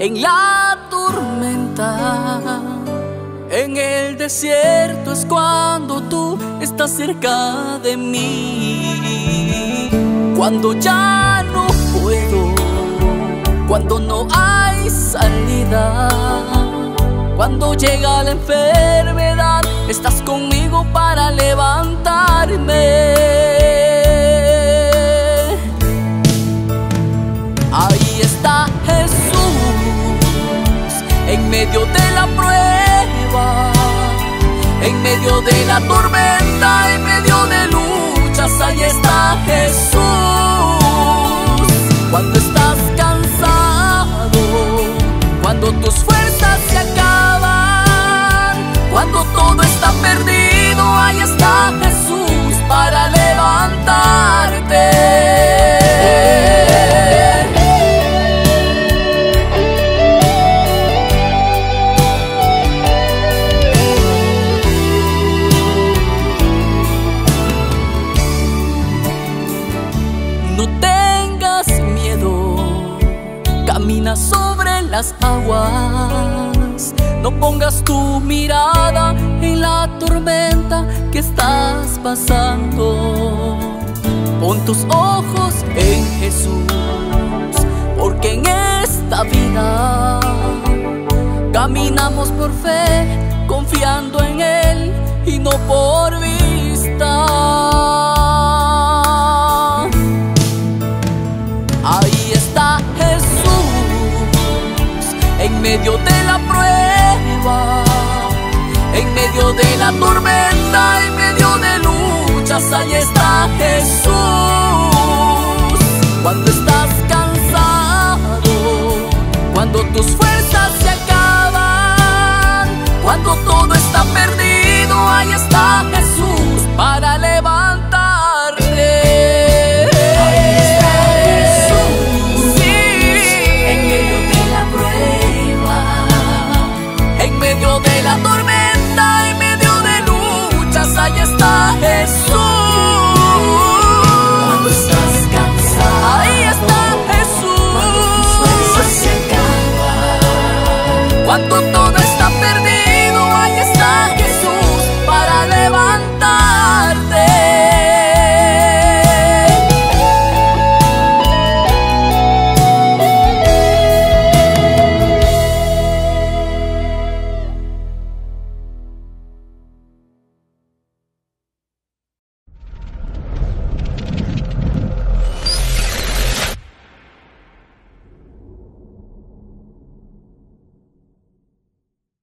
en la tormenta. En el desierto es cuando tú estás cerca de mí. Cuando ya no puedo, cuando no hay salida, cuando llega la enfermedad, estás conmigo para levantarme. Está Jesús en medio de la prueba, en medio de la tormenta, en medio de luchas, ahí está Jesús. Las aguas. No pongas tu mirada en la tormenta que estás pasando. Pon tus ojos en Jesús, porque en esta vida caminamos por fe, confiando en Él y no por vista. Ahí está Jesús en medio de la prueba, en medio de la tormenta, en medio de luchas, ahí está Jesús. Cuando estás cansado, cuando tus fuerzas se acaban, cuando todo está perdido